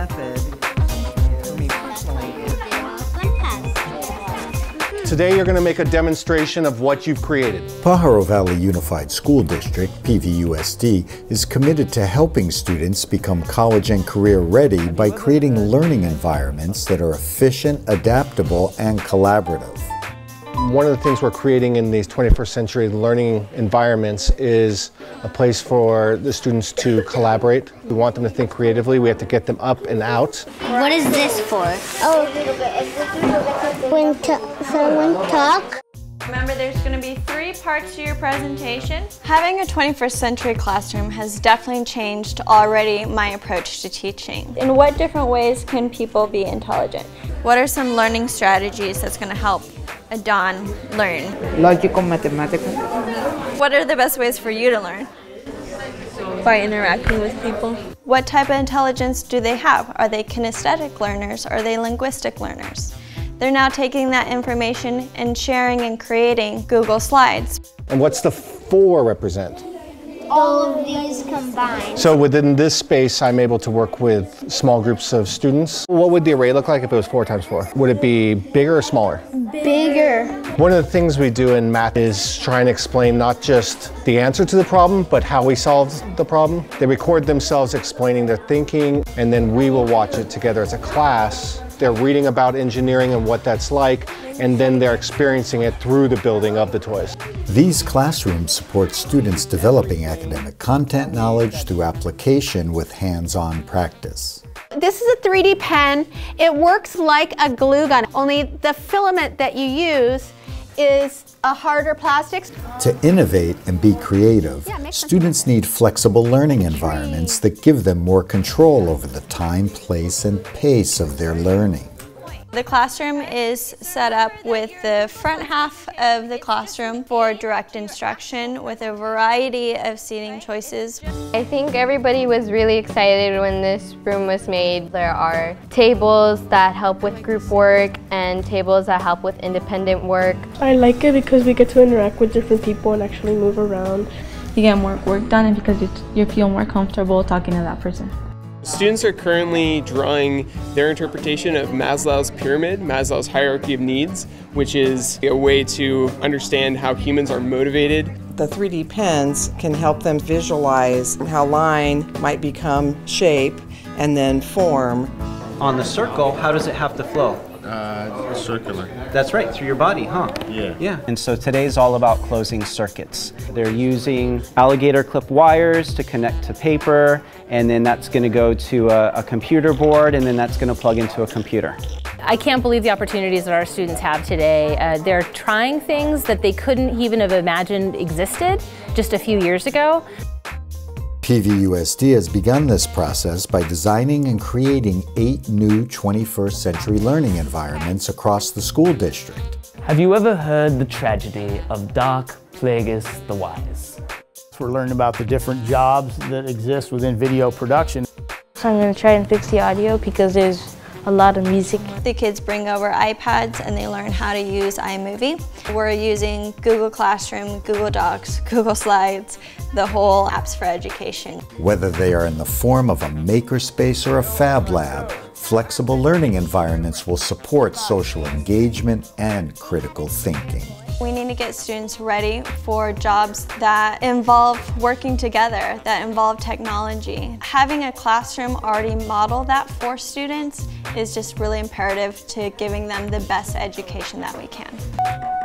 method, for me personally, Today you're going to make a demonstration of what you've created. Pajaro Valley Unified School District, PVUSD, is committed to helping students become college and career ready by creating learning environments that are efficient, adaptable, and collaborative. One of the things we're creating in these 21st century learning environments is a place for the students to collaborate. We want them to think creatively. We have to get them up and out. What is this for? Oh, when someone talk. Remember, there's going to be three parts to your presentation. Having a 21st century classroom has definitely changed already my approach to teaching. In what different ways can people be intelligent? What are some learning strategies that's going to help a Don learn? logical, mathematical. What are the best ways for you to learn? by interacting with people. What type of intelligence do they have? Are they kinesthetic learners? Are they linguistic learners? They're now taking that information and sharing and creating Google Slides. And what's the four represent? All of these combined. So within this space, I'm able to work with small groups of students. What would the array look like if it was four times four? Would it be bigger or smaller? Bigger. One of the things we do in math is try and explain not just the answer to the problem, but how we solve the problem. They record themselves explaining their thinking, and then we will watch it together as a class. They're reading about engineering and what that's like, and then they're experiencing it through the building of the toys. These classrooms support students developing academic content knowledge through application with hands-on practice. This is a 3D pen. It works like a glue gun, only the filament that you use is a harder plastic. To innovate and be creative, Yeah, students need flexible learning environments that give them more control over the time, place, and pace of their learning. The classroom is set up with the front half of the classroom for direct instruction with a variety of seating choices. I think everybody was really excited when this room was made. There are tables that help with group work and tables that help with independent work. I like it because we get to interact with different people and actually move around. you get more work done and because you, you feel more comfortable talking to that person. Students are currently drawing their interpretation of Maslow's pyramid, Maslow's hierarchy of needs, which is a way to understand how humans are motivated. The 3D pens can help them visualize how line might become shape and then form. On the circle, how does it have to flow? Uh, circular. That's right, through your body, huh? Yeah. Yeah. And so today's all about closing circuits. They're using alligator clip wires to connect to paper, and then that's going to go to a, a computer board, and then that's going to plug into a computer. I can't believe the opportunities that our students have today. Uh, they're trying things that they couldn't even have imagined existed just a few years ago. PVUSD has begun this process by designing and creating eight new 21st century learning environments across the school district. Have you ever heard the tragedy of Darth Plagueis the Wise? We're learning about the different jobs that exist within video production. So I'm going to try and fix the audio because there's a lot of music. The kids bring over iPads and they learn how to use iMovie. We're using Google Classroom, Google Docs, Google Slides, the whole apps for education. Whether they are in the form of a makerspace or a fab lab, flexible learning environments will support social engagement and critical thinking. We need to get students ready for jobs that involve working together, that involve technology. Having a classroom already model that for students is just really imperative to giving them the best education that we can.